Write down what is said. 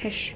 开始。